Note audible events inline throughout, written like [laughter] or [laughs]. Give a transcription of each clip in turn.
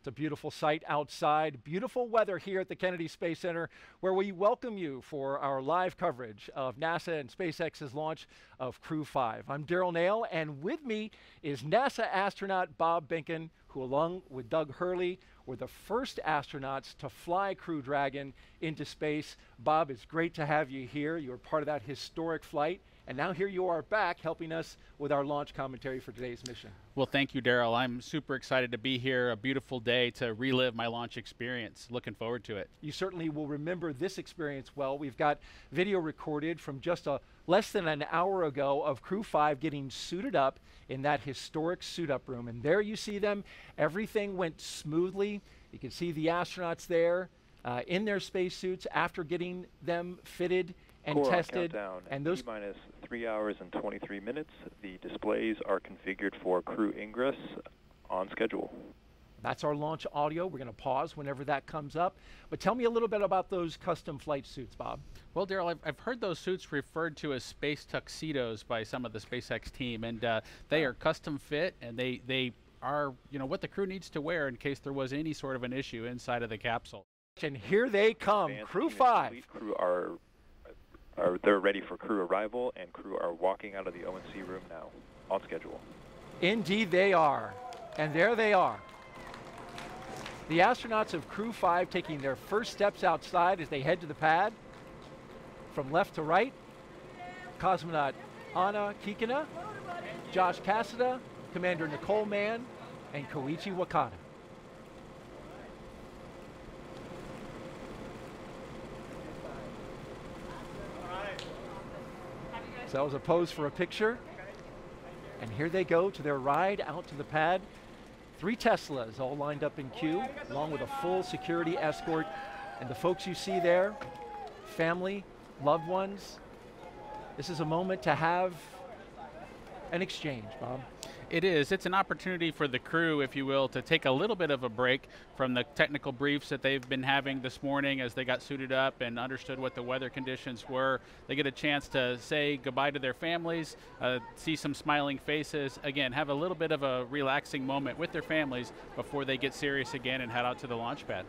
It's a beautiful sight outside, beautiful weather here at the Kennedy Space Center, where we welcome you for our live coverage of NASA and SpaceX's launch of Crew 5. I'm Derrol Nail, and with me is NASA astronaut Bob Behnken, who, along with Doug Hurley, were the first astronauts to fly Crew Dragon into space. Bob, it's great to have you here. You were part of that historic flight. And now here you are back helping us with our launch commentary for today's mission. Well, thank you, Derrol. I'm super excited to be here. A beautiful day to relive my launch experience. Looking forward to it. You certainly will remember this experience well. We've got video recorded from just a less than an hour ago of Crew 5 getting suited up in that historic suit up room. And there you see them. Everything went smoothly. You can see the astronauts there uh, in their spacesuits after getting them fitted and Core tested. countdown. And those minus three hours and 23 minutes. The displays are configured for crew ingress on schedule. That's our launch audio. We're going to pause whenever that comes up. But tell me a little bit about those custom flight suits, Bob. Well, Derrol, I've, I've heard those suits referred to as space tuxedos by some of the SpaceX team, and uh, they are custom fit, and they they are you know what the crew needs to wear in case there was any sort of an issue inside of the capsule. And here they come, Advanced Crew 5. Crew are are they're ready for crew arrival, and crew are walking out of the ONC room now, on schedule. Indeed, they are. And there they are. The astronauts of Crew 5 taking their first steps outside as they head to the pad. From left to right, cosmonaut Anna Kikina, Josh Cassada, Commander Nicole Mann, and Koichi Wakata. So that was a pose for a picture. And here they go to their ride out to the pad. Three Teslas all lined up in queue, along with a full security escort. And the folks you see there, family, loved ones. This is a moment to have an exchange, Bob. It is. It's an opportunity for the crew, if you will, to take a little bit of a break from the technical briefs that they've been having this morning as they got suited up and understood what the weather conditions were. They get a chance to say goodbye to their families, uh, see some smiling faces. Again, have a little bit of a relaxing moment with their families before they get serious again and head out to the launch pad.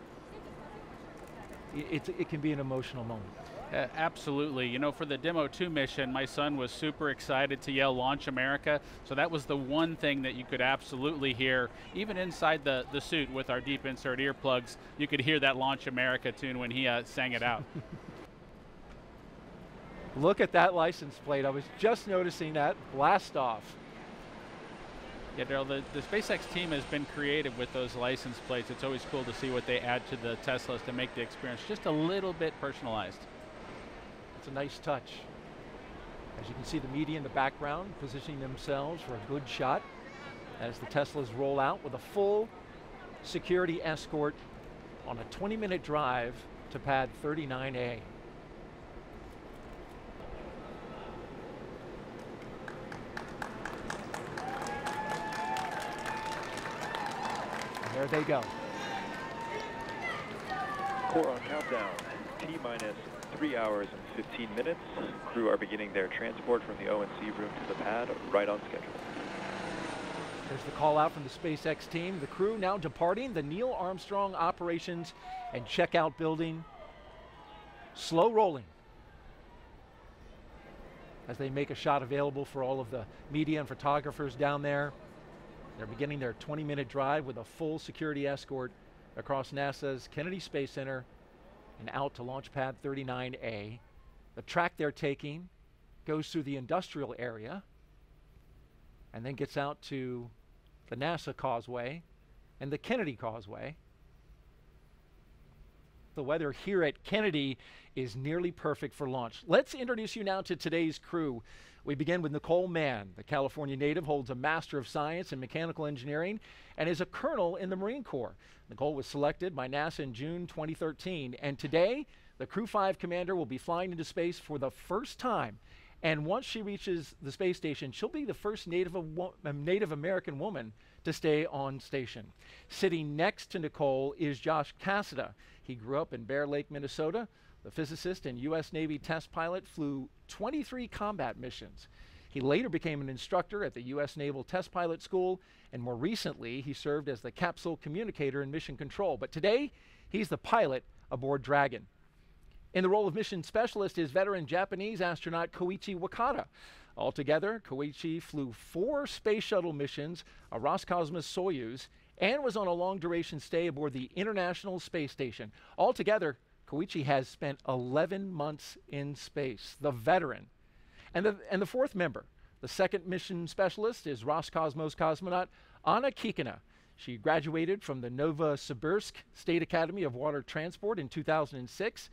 I- It's, it can be an emotional moment. Uh, absolutely. You know, for the Demo 2 mission, my son was super excited to yell Launch America. So that was the one thing that you could absolutely hear. Even inside the, the suit with our deep insert earplugs, you could hear that Launch America tune when he uh, sang it out. [laughs] Look at that license plate. I was just noticing that. Blast off. yeah, Derrol, the, the SpaceX team has been creative with those license plates. It's always cool to see what they add to the Teslas to make the experience just a little bit personalized. It's a nice touch. As you can see, the media in the background positioning themselves for a good shot as the Teslas roll out with a full security escort on a 20 minute drive to pad 39A. And there they go. Core on countdown. T minus three hours and 15 minutes. Crew are beginning their transport from the ONC room to the pad, right on schedule. There's the call out from the SpaceX team. The crew now departing the Neil Armstrong Operations and Checkout Building. Slow rolling as they make a shot available for all of the media and photographers down there. They're beginning their 20 minute drive with a full security escort across NASA's Kennedy Space Center and out to Launch Pad 39A. The track they're taking goes through the industrial area and then gets out to the NASA Causeway and the Kennedy Causeway. The weather here at Kennedy is nearly perfect for launch. Let's introduce you now to today's crew. We begin with Nicole Mann. The California native holds a Master of Science in Mechanical Engineering and is a colonel in the Marine Corps. Nicole was selected by NASA in June 2013, and today the Crew 5 commander will be flying into space for the first time. And once she reaches the space station, she'll be the first Native, um, Native American woman to stay on station. Sitting next to Nicole is Josh Cassada. He grew up in Bear Lake, Minnesota. The physicist and U.S. Navy test pilot flew 23 combat missions. He later became an instructor at the U.S. Naval Test Pilot School, and more recently, he served as the capsule communicator in mission control. But today, he's the pilot aboard Dragon. In the role of mission specialist is veteran Japanese astronaut Koichi Wakata. Altogether, Koichi flew four space shuttle missions, a Roscosmos Soyuz, and was on a long duration stay aboard the International Space Station. Altogether, Koichi has spent 11 months in space, the veteran. And the, and the fourth member, the second mission specialist, is Roscosmos cosmonaut Anna Kikina. She graduated from the Novosibirsk State Academy of Water Transport in 2006.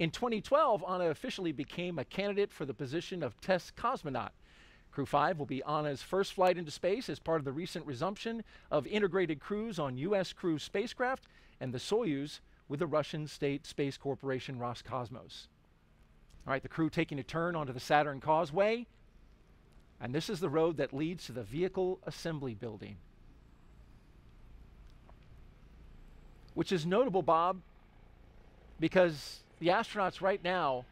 In 2012, Anna officially became a candidate for the position of test cosmonaut. Crew 5 will be Anna's first flight into space as part of the recent resumption of integrated crews on U.S. crew spacecraft and the Soyuz with the Russian state space corporation Roscosmos. All right, the crew taking a turn onto the Saturn Causeway. And this is the road that leads to the vehicle assembly building. Which is notable, Bob, because the astronauts right now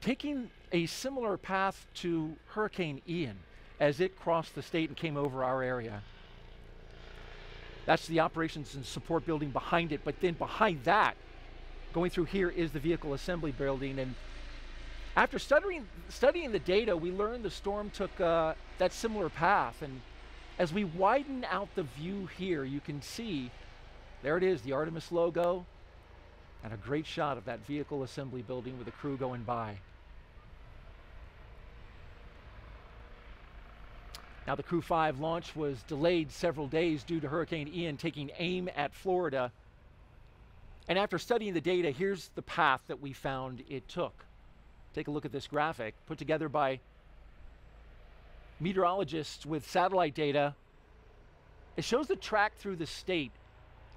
taking a similar path to Hurricane Ian as it crossed the state and came over our area. That's the operations and support building behind it, but then behind that, going through here is the vehicle assembly building. And after studying, studying the data, we learned the storm took uh, that similar path. And as we widen out the view here, you can see there it is, the Artemis logo, and a great shot of that vehicle assembly building with the crew going by. Now, the Crew 5 launch was delayed several days due to Hurricane Ian taking aim at Florida. And after studying the data, here's the path that we found it took. Take a look at this graphic put together by meteorologists with satellite data. It shows the track through the state.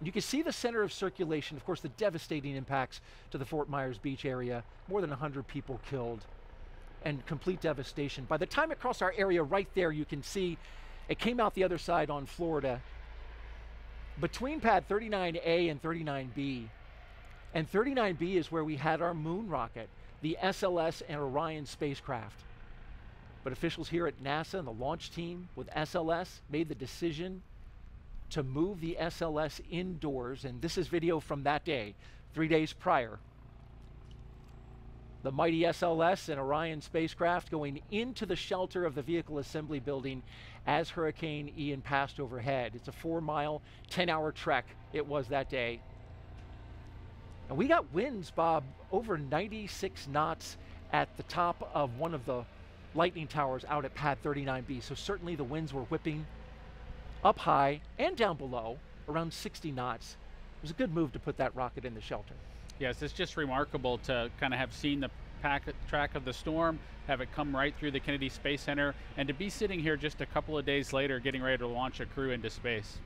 You can see the center of circulation, of course, the devastating impacts to the Fort Myers Beach area, more than 100 people killed and complete devastation. By the time it crossed our area right there, you can see it came out the other side on Florida. Between pad 39A and 39B, and 39B is where we had our moon rocket, the SLS and Orion spacecraft. But officials here at NASA and the launch team with SLS made the decision to move the SLS indoors, and this is video from that day, three days prior, the mighty SLS and Orion spacecraft going into the shelter of the vehicle assembly building as Hurricane Ian passed overhead. It's a four mile, 10 hour trek it was that day. And we got winds, Bob, over 96 knots at the top of one of the lightning towers out at pad 39B. So certainly the winds were whipping up high and down below around 60 knots. It was a good move to put that rocket in the shelter. Yes, it's just remarkable to kind of have seen the packet track of the storm, have it come right through the Kennedy Space Center, and to be sitting here just a couple of days later getting ready to launch a crew into space.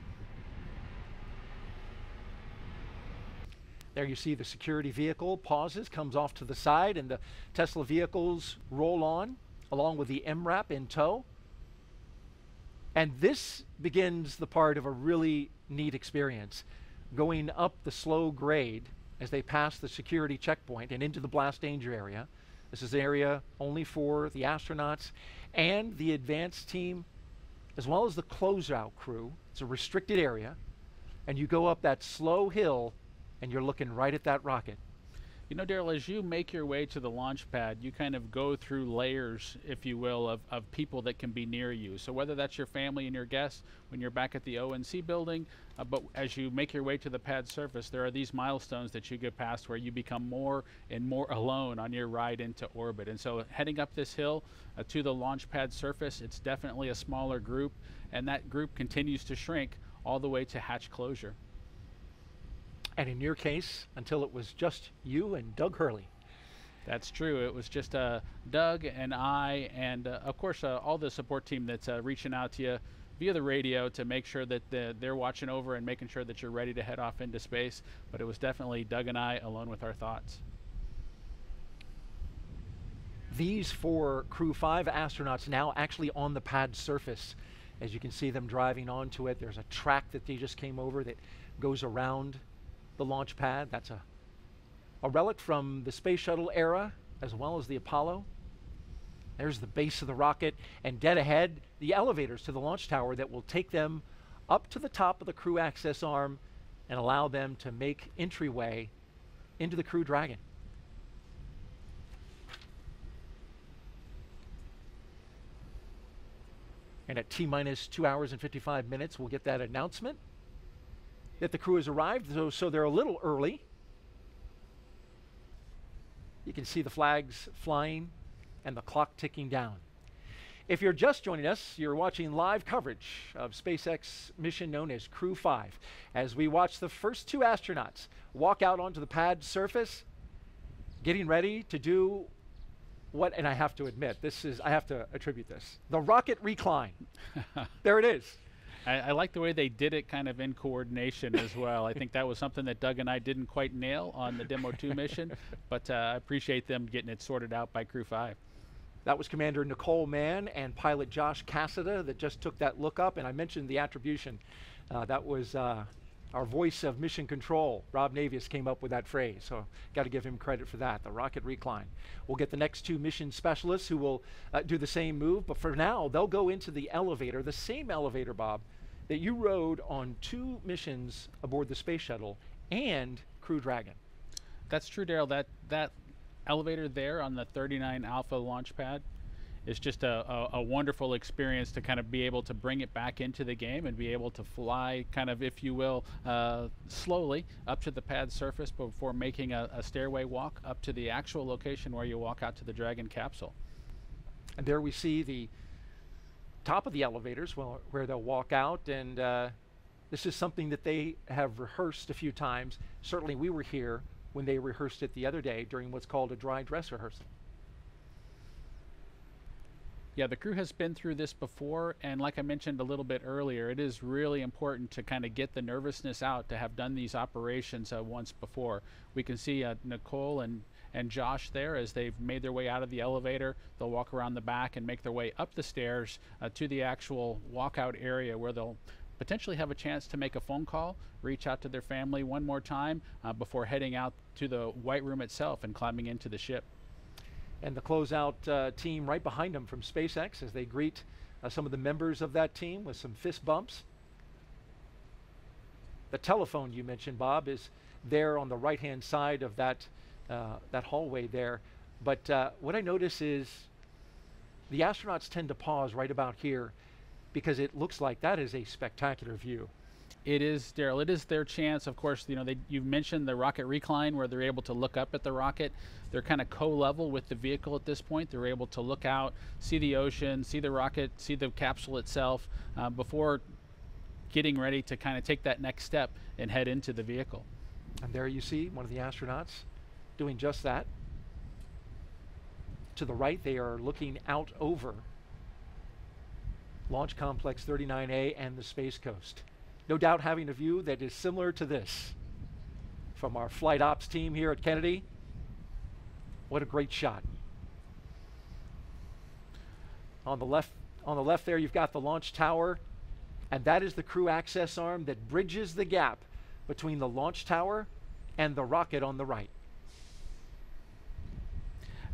There you see the security vehicle pauses, comes off to the side, and the Tesla vehicles roll on along with the MRAP in tow. And this begins the part of a really neat experience. Going up the slow grade as they pass the security checkpoint and into the blast danger area. This is an area only for the astronauts and the advanced team, as well as the closeout crew. It's a restricted area, and you go up that slow hill, and you're looking right at that rocket. You know, Derrol, as you make your way to the launch pad, you kind of go through layers, if you will, of, of people that can be near you. So whether that's your family and your guests when you're back at the ONC building, uh, but as you make your way to the pad surface, there are these milestones that you get past where you become more and more alone on your ride into orbit. And so heading up this hill uh, to the launch pad surface, it's definitely a smaller group, and that group continues to shrink all the way to hatch closure. And in your case, until it was just you and Doug Hurley. That's true. It was just uh, Doug and I, and uh, of course, uh, all the support team that's uh, reaching out to you via the radio to make sure that the, they're watching over and making sure that you're ready to head off into space. But it was definitely Doug and I alone with our thoughts. These four Crew 5 astronauts now actually on the pad surface. As you can see them driving onto it, there's a track that they just came over that goes around the launch pad. That's a, a relic from the space shuttle era as well as the Apollo. There's the base of the rocket, and dead ahead, the elevators to the launch tower that will take them up to the top of the crew access arm and allow them to make entryway into the Crew Dragon. And at T minus two hours and 55 minutes, we'll get that announcement that the crew has arrived, so, so they're a little early. You can see the flags flying and the clock ticking down. If you're just joining us, you're watching live coverage of SpaceX mission known as Crew 5 as we watch the first two astronauts walk out onto the pad surface, getting ready to do what, and I have to admit, this is, I have to attribute this the rocket recline. [laughs] there it is. I, I, like the way they did it kind of in coordination as well. I think that was something that Doug and I didn't quite nail on the Demo 2 mission, [laughs] but uh, I appreciate them getting it sorted out by Crew 5. That was Commander Nicole Mann and pilot Josh Cassada that just took that look up. And I mentioned the attribution. Uh, that was uh, our voice of mission control. Rob Navias came up with that phrase. So got to give him credit for that, the rocket recline. We'll get the next two mission specialists who will uh, do the same move. But for now, they'll go into the elevator, the same elevator, Bob, that you rode on two missions aboard the space shuttle and Crew Dragon. That's true, Derrol. That, that elevator there on the 39 Alpha launch pad is just a, a, a, wonderful experience to kind of be able to bring it back into the game and be able to fly kind of, if you will, uh, slowly up to the pad surface before making a, a, stairway walk up to the actual location where you walk out to the Dragon capsule. And there we see the top of the elevators well, where they'll walk out and uh, this is something that they have rehearsed a few times. Certainly we were here when they rehearsed it the other day during what's called a dry dress rehearsal. Yeah, the crew has been through this before, and like I mentioned a little bit earlier, it is really important to kind of get the nervousness out to have done these operations uh, once before. We can see uh, Nicole and and Josh there as they've made their way out of the elevator. They'll walk around the back and make their way up the stairs uh, to the actual walkout area where they'll potentially have a chance to make a phone call, reach out to their family one more time uh, before heading out to the White Room itself and climbing into the ship. And the closeout uh, team right behind them from SpaceX as they greet uh, some of the members of that team with some fist bumps. The telephone you mentioned, Bob, is there on the right-hand side of that uh, that hallway there. But uh, what I notice is the astronauts tend to pause right about here because it looks like that is a spectacular view. It is, Derrol. It is their chance. Of course, you know they, you've mentioned the rocket recline, where they're able to look up at the rocket. They're kind of co-level with the vehicle at this point. They're able to look out, see the ocean, see the rocket, see the capsule itself uh, before getting ready to kind of take that next step and head into the vehicle. And there you see one of the astronauts doing just that. To the right, they are looking out over Launch Complex 39A and the Space Coast. No doubt having a view that is similar to this from our flight ops team here at Kennedy. What a great shot. On the left on the left there you've got the launch tower and that is the crew access arm that bridges the gap between the launch tower and the rocket on the right.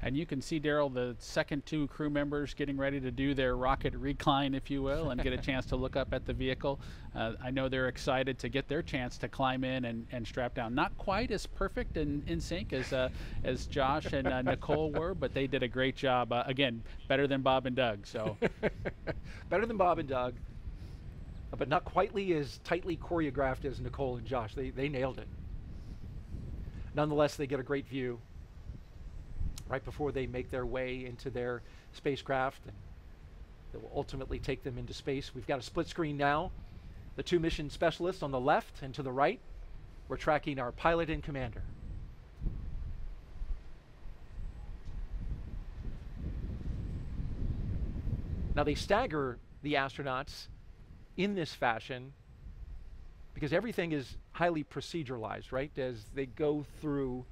And you can see, Derrol, the second two crew members getting ready to do their rocket recline, if you will, and get a chance to look up at the vehicle. Uh, I know they're excited to get their chance to climb in and, and strap down. Not quite as perfect and in sync as, uh, as Josh and uh, Nicole were, but they did a great job. Uh, again, better than Bob and Doug. So [laughs] Better than Bob and Doug, but not quite as tightly choreographed as Nicole and Josh. They, they nailed it. Nonetheless, they get a great view right before they make their way into their spacecraft and that will ultimately take them into space. We've got a split screen now. The two mission specialists on the left and to the right. We're tracking our pilot and commander. Now they stagger the astronauts in this fashion because everything is highly proceduralized, right? As they go through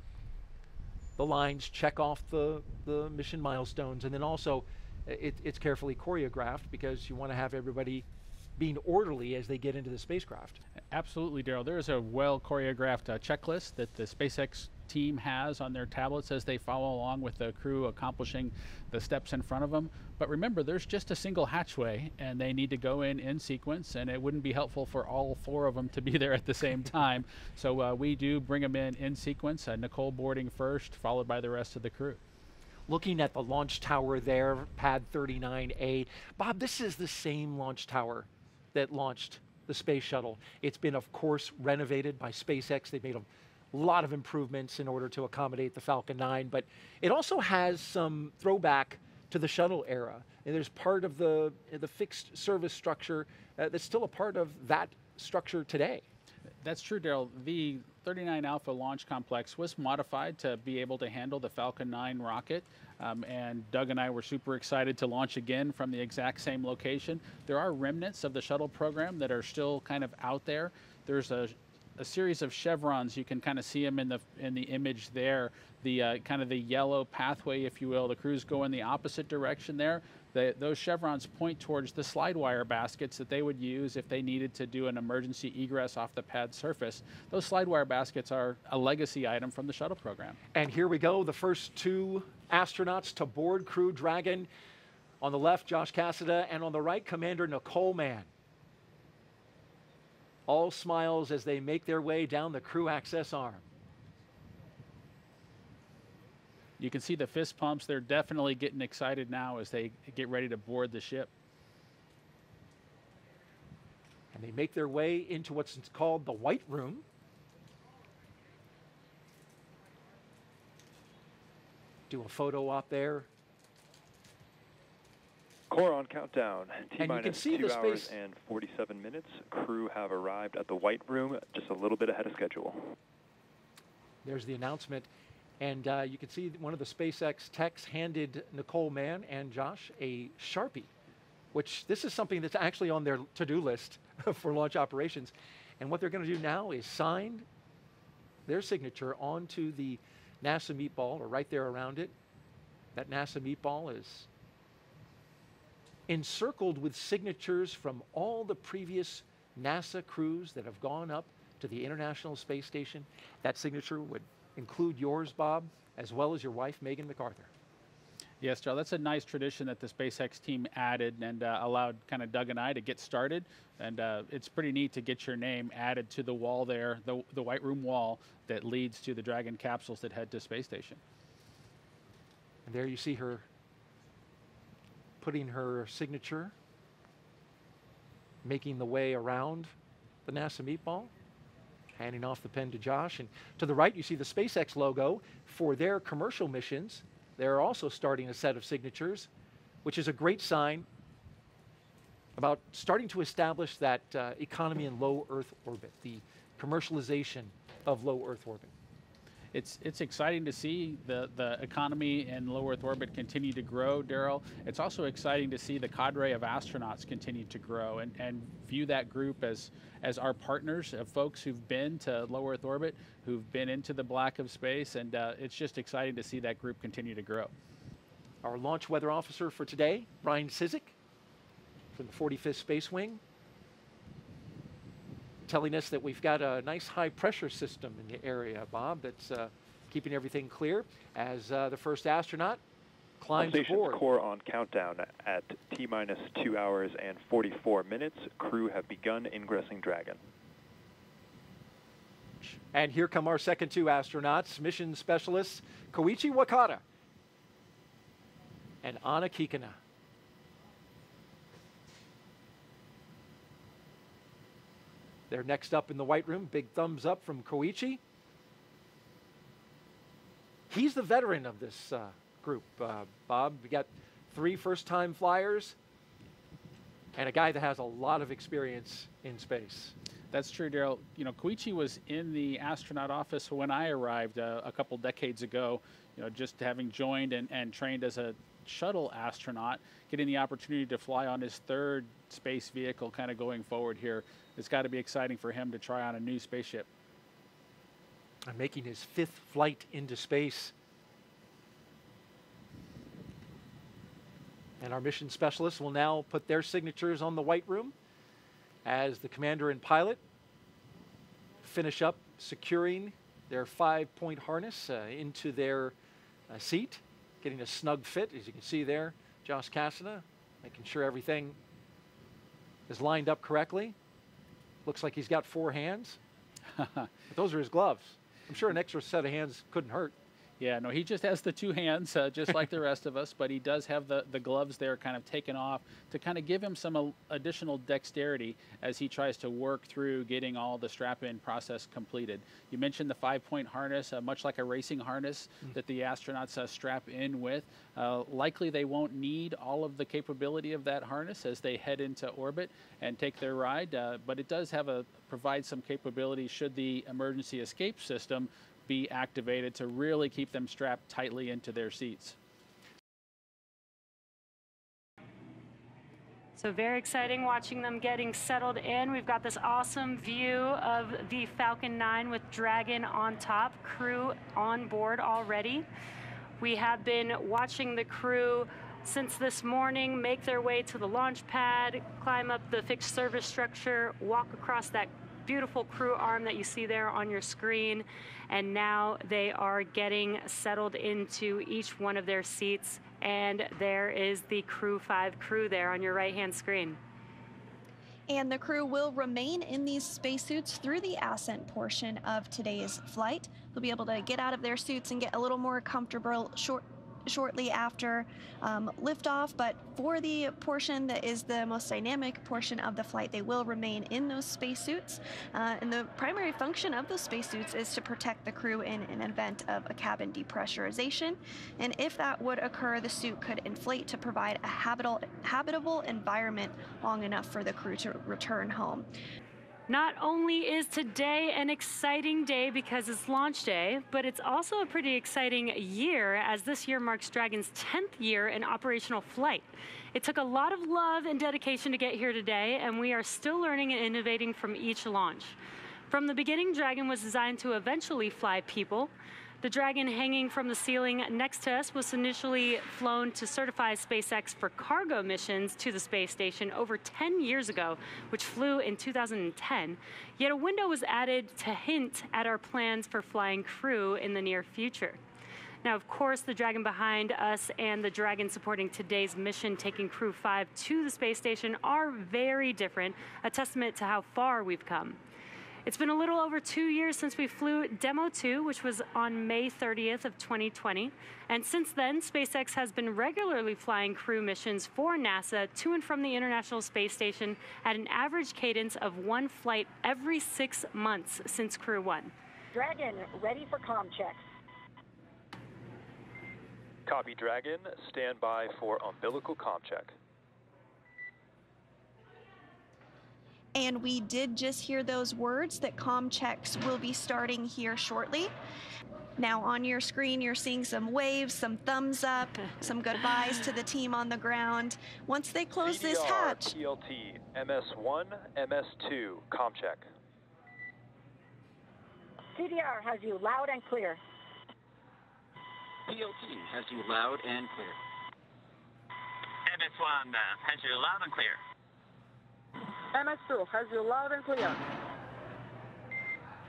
the lines, check off the, the mission milestones, and then also it, it's carefully choreographed because you want to have everybody being orderly as they get into the spacecraft. Absolutely, Derrol. There is a well choreographed uh, checklist that the SpaceX team has on their tablets as they follow along with the crew accomplishing the steps in front of them. But remember, there's just a single hatchway, and they need to go in in sequence, and it wouldn't be helpful for all four of them to be [laughs] there at the same time. So uh, we do bring them in in sequence. Uh, Nicole boarding first, followed by the rest of the crew looking at the launch tower there, pad 39A. Bob, this is the same launch tower that launched the space shuttle. It's been, of course, renovated by SpaceX. They've made a lot of improvements in order to accommodate the Falcon 9, but it also has some throwback to the shuttle era. And there's part of the, the fixed service structure uh, that's still a part of that structure today. That's true, Derrol. The 39 Alpha launch complex was modified to be able to handle the Falcon 9 rocket. Um, and Doug and I were super excited to launch again from the exact same location. There are remnants of the shuttle program that are still kind of out there. There's a, a series of chevrons. You can kind of see them in the in the image there. The uh, kind of the yellow pathway, if you will. The crews go in the opposite direction there. The, those chevrons point towards the slide wire baskets that they would use if they needed to do an emergency egress off the pad surface. Those slide wire baskets are a legacy item from the shuttle program. And here we go, the first two astronauts to board Crew Dragon. On the left, Josh Cassada, and on the right, Commander Nicole Mann. All smiles as they make their way down the crew access arm. You can see the fist pumps. They're definitely getting excited now as they get ready to board the ship. And they make their way into what's called the White Room. Do a photo op there. Core on countdown. T minus two hours and 47 minutes. Crew have arrived at the White Room just a little bit ahead of schedule. There's the announcement. And uh, you can see one of the SpaceX techs handed Nicole Mann and Josh a Sharpie, which this is something that's actually on their to-do list [laughs] for launch operations. And what they're going to do now is sign their signature onto the NASA meatball, or right there around it. That NASA meatball is encircled with signatures from all the previous NASA crews that have gone up to the International Space Station. That signature would include yours, Bob, as well as your wife, Megan McArthur. Yes, Joe, that's a nice tradition that the SpaceX team added and uh, allowed kind of Doug and I to get started. And uh, it's pretty neat to get your name added to the wall there, the, the White Room wall that leads to the Dragon capsules that head to space station. And there you see her putting her signature, making the way around the NASA meatball handing off the pen to Josh. And to the right, you see the SpaceX logo for their commercial missions. They're also starting a set of signatures, which is a great sign about starting to establish that uh, economy in low Earth orbit, the commercialization of low Earth orbit it's it's exciting to see the the economy in low Earth orbit continue to grow, Derrol. It's also exciting to see the cadre of astronauts continue to grow and, and view that group as as our partners of folks who've been to low Earth orbit, who've been into the black of space, and uh, it's just exciting to see that group continue to grow. Our launch weather officer for today, Brian Cizek, from the 45th Space Wing, telling us that we've got a nice high pressure system in the area, Bob, that's uh, keeping everything clear as uh, the first astronaut climbs All aboard. core on countdown at T minus two hours and 44 minutes. Crew have begun ingressing Dragon. And here come our second two astronauts, mission specialists Koichi Wakata and Anna Kikina. They're next up in the White Room. Big thumbs up from Koichi. He's the veteran of this uh, group, uh, Bob. We got three first-time flyers and a guy that has a lot of experience in space. That's true, Derrol. You know, Koichi was in the astronaut office when I arrived uh, a couple decades ago. You know, just having joined and, and trained as a shuttle astronaut, getting the opportunity to fly on his third space vehicle, kind of going forward here it's got to be exciting for him to try on a new spaceship. And making his fifth flight into space. And our mission specialists will now put their signatures on the white room as the commander and pilot finish up securing their five-point harness uh, into their uh, seat, getting a snug fit, as you can see there. Josh Cassada making sure everything is lined up correctly. Looks like he's got four hands. [laughs] those are his gloves. I'm sure an extra set of hands couldn't hurt. Yeah, no, he just has the two hands, uh, just like the rest of us, but he does have the, the gloves there kind of taken off to kind of give him some additional dexterity as he tries to work through getting all the strap in process completed. You mentioned the five point harness, uh, much like a racing harness mm-hmm. that the astronauts uh, strap in with. Uh, likely they won't need all of the capability of that harness as they head into orbit and take their ride, uh, but it does have a provide some capability should the emergency escape system be activated to really keep them strapped tightly into their seats. So very exciting watching them getting settled in. We've got this awesome view of the Falcon 9 with Dragon on top, crew on board already. We have been watching the crew since this morning make their way to the launch pad, climb up the fixed service structure, walk across that beautiful crew arm that you see there on your screen. And now they are getting settled into each one of their seats. And there is the Crew 5 crew there on your right-hand screen. And the crew will remain in these spacesuits through the ascent portion of today's flight. They'll be able to get out of their suits and get a little more comfortable short shortly after um, liftoff, but for the portion that is the most dynamic portion of the flight, they will remain in those spacesuits. Uh, and the primary function of those spacesuits is to protect the crew in an event of a cabin depressurization. And if that would occur, the suit could inflate to provide a habitable, habitable environment long enough for the crew to return home. Not only is today an exciting day because it's launch day, but it's also a pretty exciting year as this year marks Dragon's 10th year in operational flight. It took a lot of love and dedication to get here today, and we are still learning and innovating from each launch. From the beginning, Dragon was designed to eventually fly people, the Dragon hanging from the ceiling next to us was initially flown to certify SpaceX for cargo missions to the space station over 10 years ago, which flew in 2010. Yet a window was added to hint at our plans for flying crew in the near future. Now, of course, the Dragon behind us and the Dragon supporting today's mission, taking Crew 5 to the space station, are very different, a testament to how far we've come. It's been a little over two years since we flew Demo 2, which was on May 30th of 2020. And since then, SpaceX has been regularly flying crew missions for NASA to and from the International Space Station at an average cadence of one flight every six months since Crew 1. Dragon, ready for com checks. Copy, Dragon. Stand by for umbilical com check. And we did just hear those words that com checks will be starting here shortly. Now on your screen, you're seeing some waves, some thumbs up, [laughs] some goodbyes to the team on the ground. Once they close CDR, this hatch. PLT, MS1, MS2, com check. CDR has you loud and clear. PLT has you loud and clear. MS1 uh, has you loud and clear. MS2 has you loud and clear.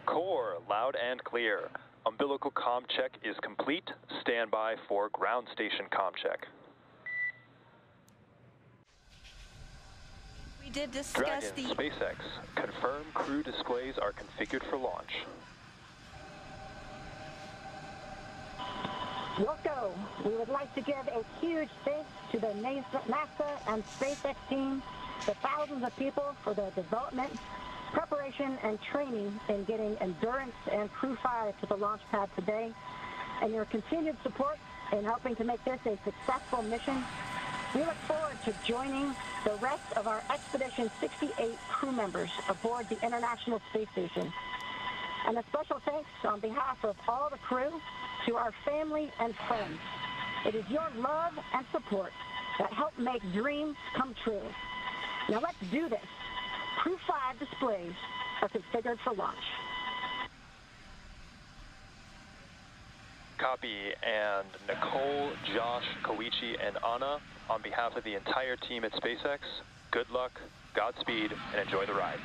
Core, loud and clear. Umbilical com check is complete. Stand by for ground station com check. We did discuss Dragon, the SpaceX. Confirm crew displays are configured for launch. Wilco, we would like to give a huge thanks to the NASA and SpaceX team the thousands of people for their development, preparation, and training in getting Endurance and Crew 5 to the launch pad today, and your continued support in helping to make this a successful mission. We look forward to joining the rest of our Expedition 68 crew members aboard the International Space Station. And a special thanks on behalf of all the crew to our family and friends. It is your love and support that help make dreams come true. Now let's do this. Crew 5 displays are configured for launch. Copy, and Nicole, Josh, Koichi, and Anna, on behalf of the entire team at SpaceX, good luck, Godspeed, and enjoy the ride.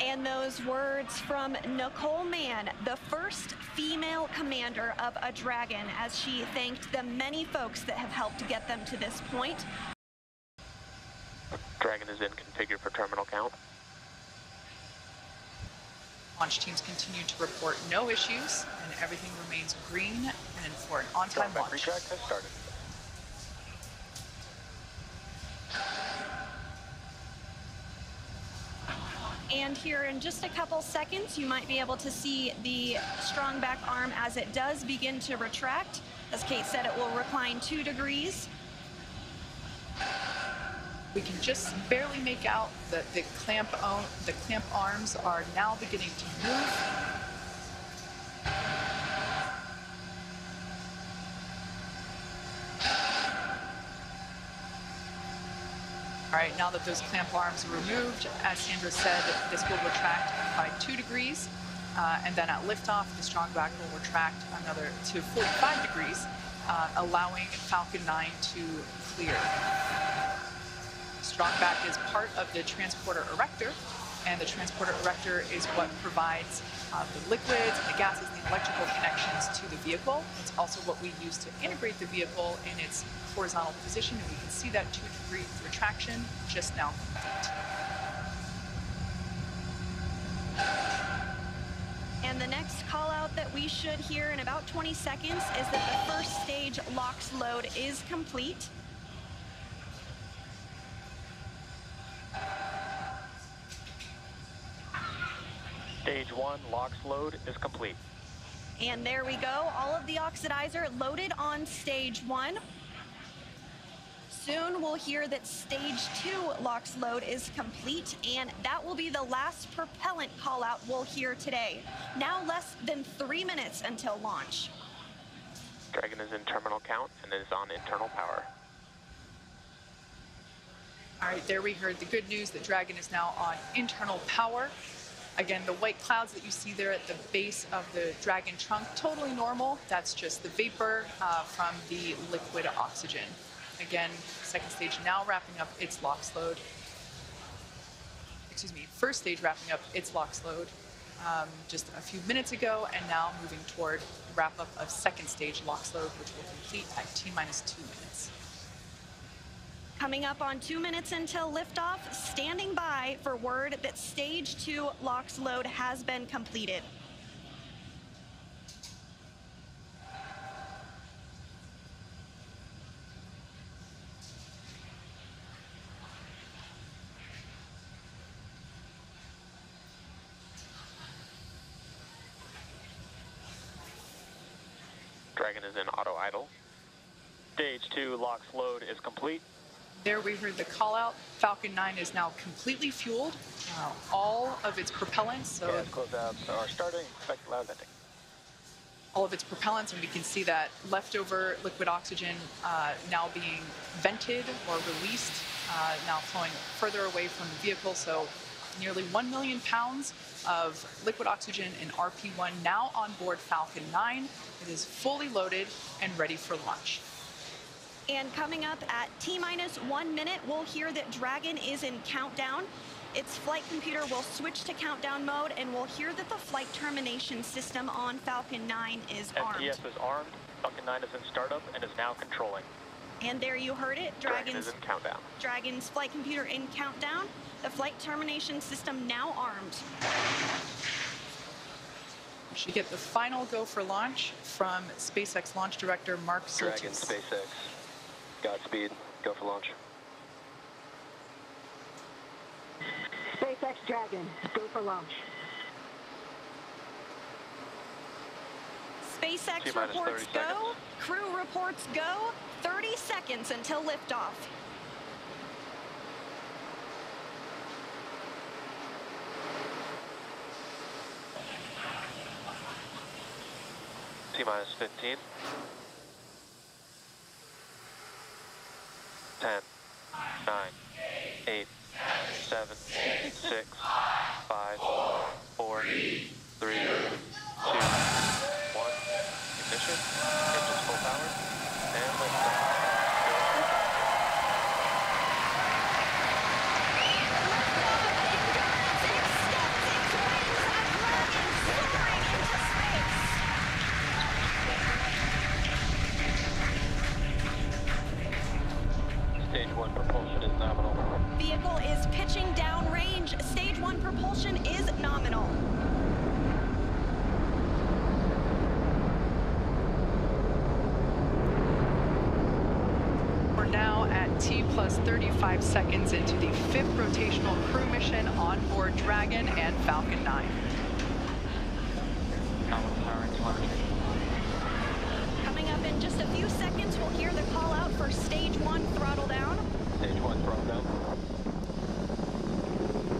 And those words from Nicole Mann, the first female commander of a Dragon, as she thanked the many folks that have helped get them to this point. Dragon is in configure for terminal count. Launch teams continue to report no issues and everything remains green and for an on-time launch. Retract has started. And here in just a couple seconds, you might be able to see the strong back arm as it does begin to retract. As Kate said, it will recline two degrees. We can just barely make out that the clamp, the clamp arms are now beginning to move. All right, now that those clamp arms are removed, as Sandra said, this will retract by two degrees. Uh, and then at liftoff, the strong back will retract another to 45 degrees, uh, allowing Falcon 9 to clear. Strong back is part of the transporter erector, and the transporter erector is what provides uh, the liquids, the gases, and the electrical connections to the vehicle. It's also what we use to integrate the vehicle in its horizontal position, and we can see that two degree retraction just now. And the next call out that we should hear in about 20 seconds is that the first stage LOX load is complete. Stage one, LOX load is complete. And there we go, all of the oxidizer loaded on stage one. Soon we'll hear that stage two LOX load is complete, and that will be the last propellant call out we'll hear today. Now less than three minutes until launch. Dragon is in terminal count and is on internal power. All right, there we heard the good news that Dragon is now on internal power. Again, the white clouds that you see there at the base of the Dragon trunk, totally normal. That's just the vapor uh, from the liquid oxygen. Again, second stage now wrapping up its LOX load. Excuse me, first stage wrapping up its LOX load um, just a few minutes ago, and now moving toward wrap up of second stage LOX load, which will complete at T minus two minutes. Coming up on two minutes until liftoff, standing by for word that stage two LOX load has been completed. Dragon is in auto idle. Stage two LOX load is complete. There we heard the call out. Falcon 9 is now completely fueled. Uh, all of its propellants. So Gas closeouts are starting. Expect loud ending. All of its propellants, and we can see that leftover liquid oxygen uh, now being vented or released, uh, now flowing further away from the vehicle. So nearly 1 million pounds of liquid oxygen in RP1 now on board Falcon 9. It is fully loaded and ready for launch. And coming up at T minus one minute, we'll hear that Dragon is in countdown. Its flight computer will switch to countdown mode, and we'll hear that the flight termination system on Falcon 9 is armed. FTS is armed. Falcon 9 is in startup and is now controlling. And there you heard it. Dragon Dragon's, is in countdown. Dragon's flight computer in countdown. The flight termination system now armed. We should get the final go for launch from SpaceX launch director Mark Dragon, SpaceX. Godspeed. Go for launch. SpaceX Dragon, go for launch. SpaceX T reports go. seconds. Crew reports go. 30 seconds until liftoff. T minus 15. 10, plus 35 seconds into the fifth rotational crew mission on board Dragon and Falcon 9. Coming up in just a few seconds, we'll hear the call out for stage one throttle down. Stage one throttle down.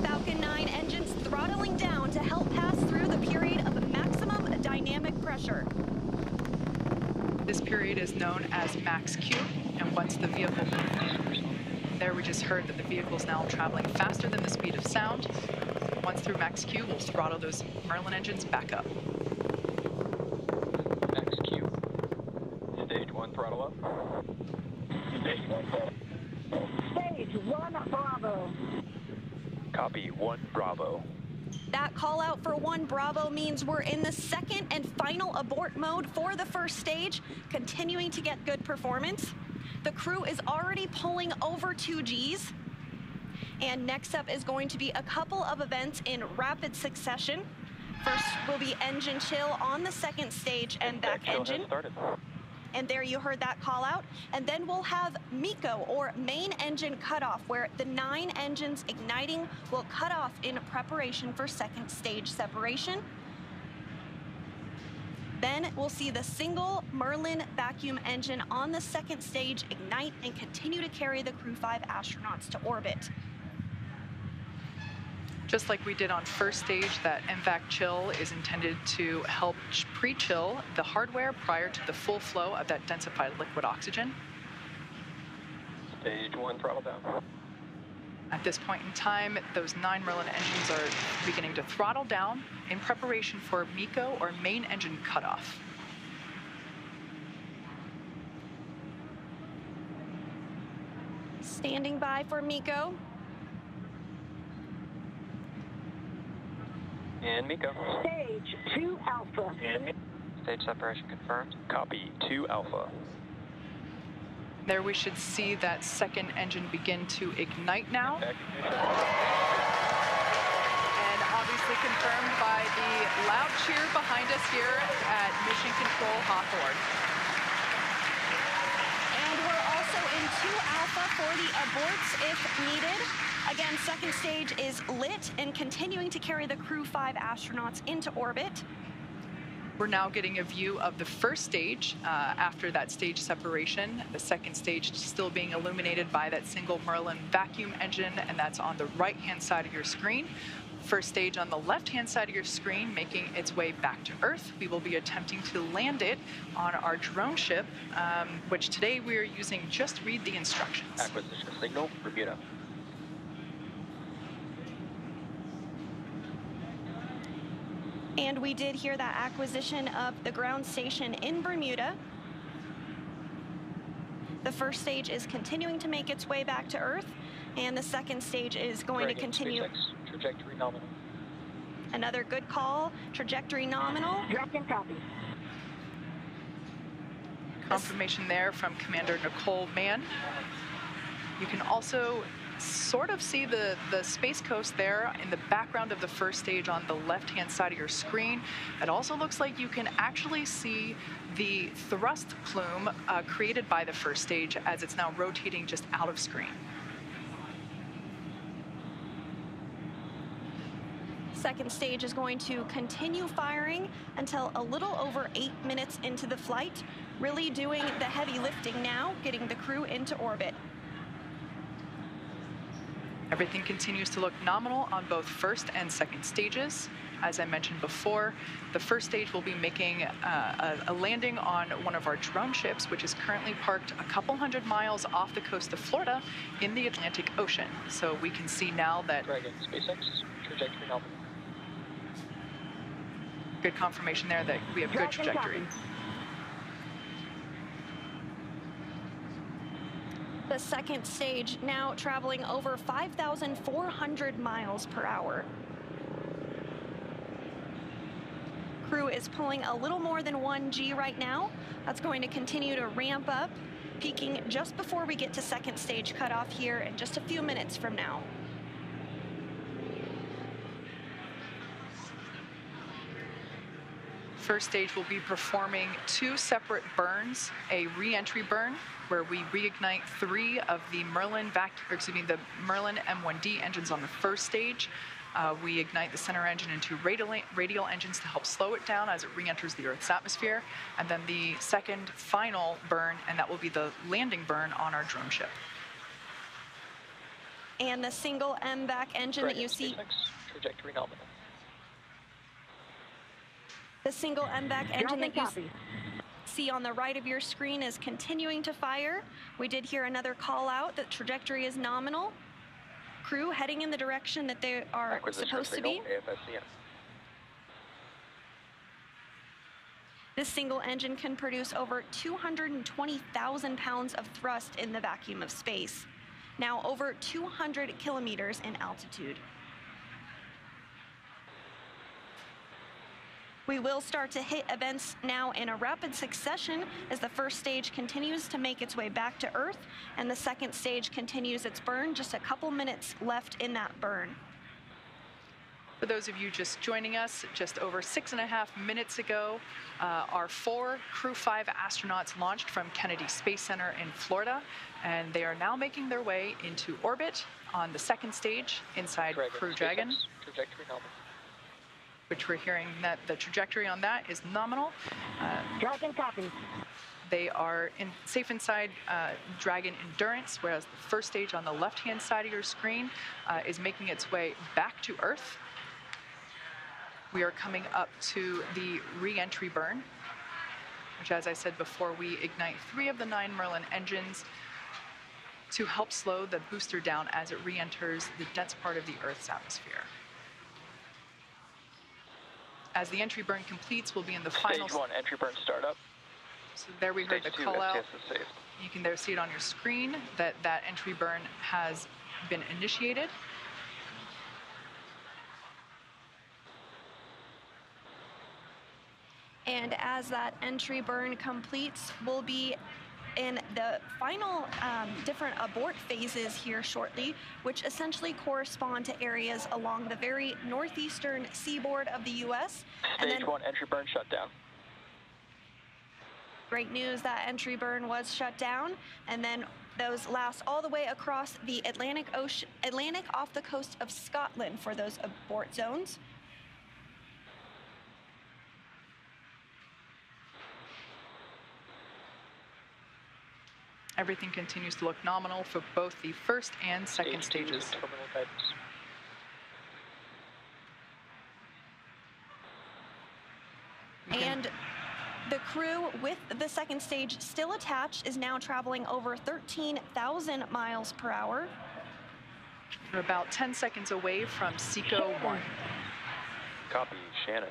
Falcon 9 engines throttling down to help pass through the period of maximum dynamic pressure. This period is known as max Q, and once the vehicle, there we just heard that the vehicle is now traveling faster than the speed of sound. Once through max Q, we'll throttle those Merlin engines back up. Max Q. Stage one throttle up. Stage one throttle. Stage one Bravo. Copy, one Bravo. That call out for one Bravo means we're in the second and final abort mode for the first stage, continuing to get good performance. The crew is already pulling over two Gs. And next up is going to be a couple of events in rapid succession. First will be engine chill on the second stage MVAC engine. And there you heard that call out. And then we'll have MECO or main engine cutoff, where the nine engines igniting will cut off in preparation for second stage separation. Then we'll see the single Merlin vacuum engine on the second stage ignite and continue to carry the Crew 5 astronauts to orbit. Just like we did on first stage, that MVAC chill is intended to help pre-chill the hardware prior to the full flow of that densified liquid oxygen. Stage one throttle down. At this point in time, those nine Merlin engines are beginning to throttle down in preparation for MECO or main engine cutoff. Standing by for MECO. And MECO. Stage two Alpha. And Stage separation confirmed. Copy, two Alpha. There we should see that second engine begin to ignite now. And obviously confirmed by the loud cheer behind us here at Mission Control Hawthorne. And we're also in two alpha for the aborts if needed. Again, second stage is lit and continuing to carry the Crew 5 astronauts into orbit. We're now getting a view of the first stage uh, after that stage separation. The second stage still being illuminated by that single Merlin vacuum engine, and that's on the right-hand side of your screen. First stage on the left-hand side of your screen making its way back to Earth. We will be attempting to land it on our drone ship, um, which today we are using Just Read the Instructions. Acquisition signal, Bermuda. And we did hear that acquisition of the ground station in Bermuda. The first stage is continuing to make its way back to Earth, and the second stage is going to continue. SpaceX, trajectory nominal. Another good call, trajectory nominal. Dragon copy. Confirmation there from Commander Nicole Mann. You can also sort of see the, the Space Coast there in the background of the first stage on the left-hand side of your screen. It also looks like you can actually see the thrust plume uh, created by the first stage as it's now rotating just out of screen. Second stage is going to continue firing until a little over eight minutes into the flight, really doing the heavy lifting now, getting the crew into orbit. Everything continues to look nominal on both first and second stages. As I mentioned before, the first stage will be making uh, a, a, landing on one of our drone ships, which is currently parked a couple hundred miles off the coast of Florida in the Atlantic Ocean. So we can see now that Dragon, SpaceX, trajectory nominal. good confirmation there that we have good Dragon trajectory. The second stage now traveling over 5,400 miles per hour. Crew is pulling a little more than 1G right now. That's going to continue to ramp up, peaking just before we get to second stage cutoff here in just a few minutes from now. First stage, we'll be performing two separate burns, a re-entry burn where we reignite three of the Merlin vac, or excuse me, the Merlin M1D engines on the first stage. Uh, we ignite the center engine into radial, radial engines to help slow it down as it re-enters the Earth's atmosphere. And then the second final burn, and that will be the landing burn on our drone ship. And the single MVAC engine that you see. Trajectory nominal. The single MVAC engine that you see on the right of your screen is continuing to fire. We did hear another call out that trajectory is nominal. Crew heading in the direction that they are supposed to be. This single engine can produce over 220,000 pounds of thrust in the vacuum of space. Now over 200 kilometers in altitude. We will start to hit events now in a rapid succession as the first stage continues to make its way back to Earth and the second stage continues its burn, just a couple minutes left in that burn. For those of you just joining us, just over six and a half minutes ago, uh, our four Crew 5 astronauts launched from Kennedy Space Center in Florida, and they are now making their way into orbit on the second stage inside Dragon. Crew Dragon. Trajectory which we're hearing that the trajectory on that is nominal. Uh, Dragon copy. They are in, safe inside uh, Dragon Endurance, whereas the first stage on the left-hand side of your screen uh, is making its way back to Earth. We are coming up to the re-entry burn, which as I said before, we ignite three of the nine Merlin engines to help slow the booster down as it re-enters the dense part of the Earth's atmosphere. As the entry burn completes, we'll be in the Stage final... Stage one, entry burn startup. So there we Stage heard the two, call out. You can there see it on your screen that that entry burn has been initiated. And as that entry burn completes, we'll be in the final um, different abort phases here shortly, which essentially correspond to areas along the very northeastern seaboard of the U.S. Stage one entry burn shut down. Great news that entry burn was shut down, and then those last all the way across the Atlantic Ocean, Atlantic off the coast of Scotland for those abort zones. Everything continues to look nominal for both the first and second Stage stages. And the crew with the second stage still attached is now traveling over 13,000 miles per hour. We're about 10 seconds away from SECO 1. Copy, Shannon.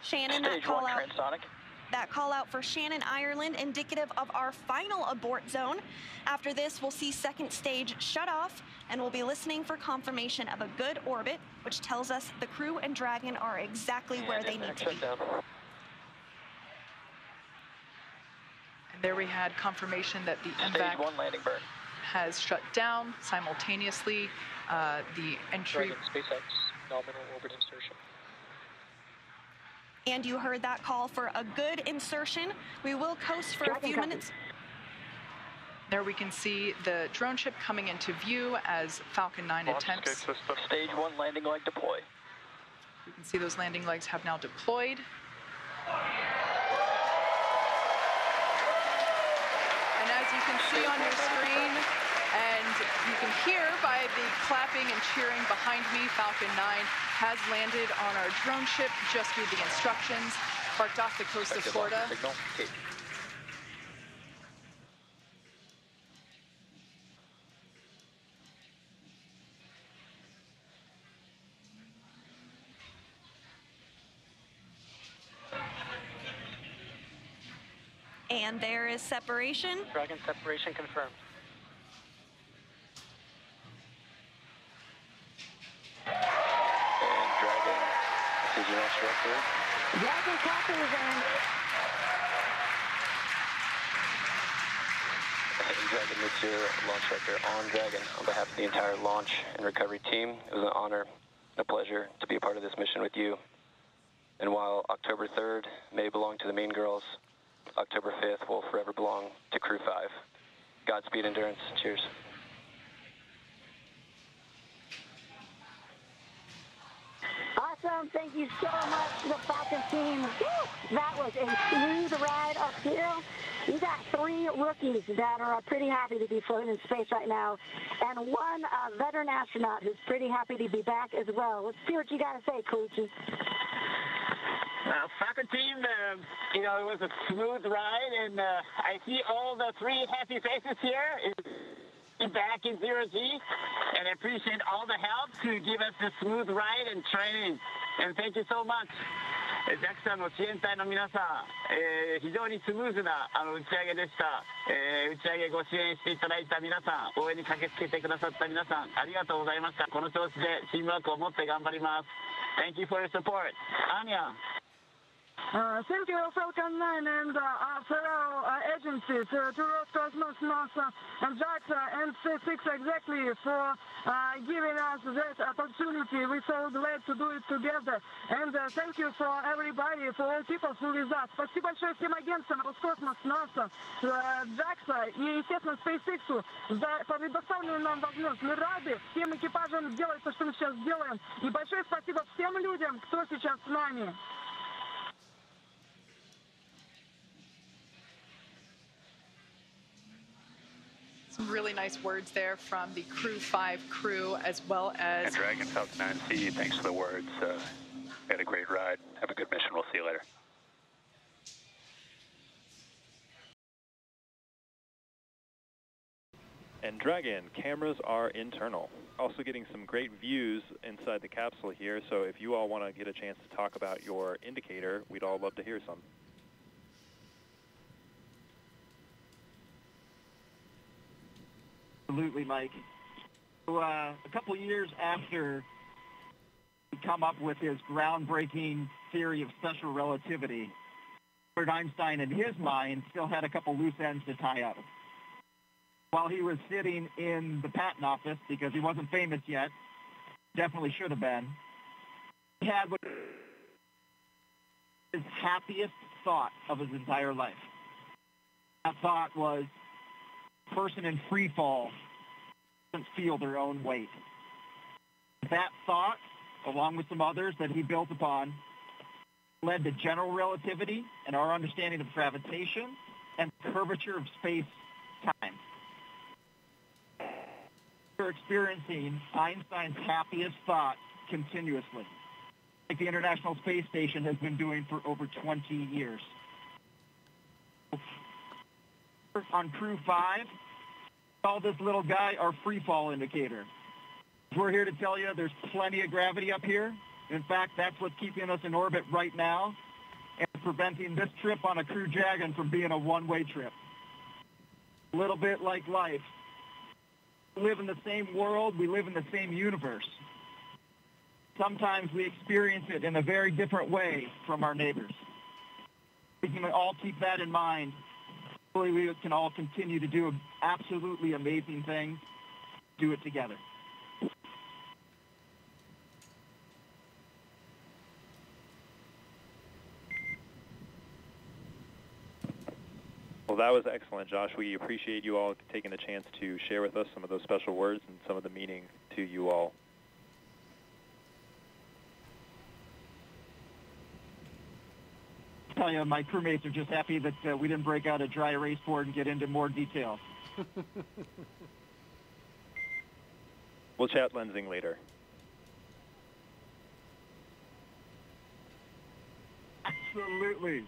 Shannon, Stage that call one, out. transonic. That call out for Shannon, Ireland, indicative of our final abort zone. After this, we'll see second stage shut off, and we'll be listening for confirmation of a good orbit, which tells us the crew and Dragon are exactly And where they need to be. shutdown. And there we had confirmation that the Stage MVAC one landing burn. has shut down simultaneously. Uh, the entry Dragon SpaceX nominal orbit insertion. And you heard that call for a good insertion. We will coast for a few copy. minutes. There we can see the drone ship coming into view as Falcon 9 attempts. system. Stage one landing leg deploy. You can see those landing legs have now deployed. And as you can see on your screen, and you can hear by the clapping and cheering behind me, Falcon 9 has landed on our drone ship Just Read the Instructions, parked off the coast of Florida. Signal. Kate. And there is separation. Dragon separation confirmed. And Dragon, director. Dragon copy and And Dragon, your launch director on Dragon. On behalf of the entire launch and recovery team, it was an honor and a pleasure to be a part of this mission with you. And while October 3rd may belong to the Mean Girls, October 5th will forever belong to Crew 5. Godspeed Endurance. Cheers. Awesome. Thank you so much to the Falcon team. That was a smooth ride up here. You got three rookies that are pretty happy to be floating in space right now, and one uh, veteran astronaut who's pretty happy to be back as well. Let's see what you got to say, Koichi. Uh, Falcon team, uh, you know, it was a smooth ride, and uh, I see all the three happy faces here. It's back in zero G, and I appreciate all the help to give us a smooth ride and training. And thank you so much. えー JAXA の支援隊の皆さん、えー非常にスムーズなあの打ち上げでした、えー打ち上げご支援していただいた皆さん応援に駆けつけてくださった皆さんありがとうございましたこの調子でチームワークを持って頑張ります Thank you for your support アニャ Uh, thank you, Falcon 9 and uh, our fellow uh, agencies, uh, to Roscosmos, NASA, and JAXA, and SpaceX exactly for uh, giving us that opportunity. We're so glad to do it together. And uh, thank you for everybody, for all people who with us. Спасибо большое всем агентствам Роскосмос, НАСА, э, JAXA и, естественно, SpaceX за предоставленную нам возможность. Мы рады всем экипажам делать то, что мы сейчас делаем. И большое спасибо всем людям, кто сейчас с нами. Some really nice words there from the Crew 5 crew as well as And Dragon Falcon 9C, thanks for the words. Uh, had a great ride. Have a good mission. We'll see you later. And Dragon, cameras are internal. Also getting some great views inside the capsule here, so if you all want to get a chance to talk about your indicator, we'd all love to hear some. Absolutely, Mike. So, uh, a couple years after he come up with his groundbreaking theory of special relativity, Albert Einstein, in his mind, still had a couple loose ends to tie up. While he was sitting in the patent office, because he wasn't famous yet, definitely should have been, he had what his happiest thought of his entire life. That thought was, person in free fall feel their own weight. That thought, along with some others that he built upon, led to general relativity and our understanding of gravitation and curvature of space-time. We're experiencing Einstein's happiest thought continuously, like the International Space Station has been doing for over 20 years. On Crew 5, call this little guy our free fall indicator. We're here to tell you there's plenty of gravity up here. In fact, that's what's keeping us in orbit right now and preventing this trip on a Crew Dragon from being a one-way trip. A little bit like life. We live in the same world. We live in the same universe. Sometimes we experience it in a very different way from our neighbors. We can all keep that in mind. We can all continue to do absolutely amazing things. Do it together. Well, that was excellent, Josh. We appreciate you all taking the chance to share with us some of those special words and some of the meaning to you all. Tell you, my crewmates are just happy that uh, we didn't break out a dry erase board and get into more detail. [laughs] We'll chat lensing later. Absolutely.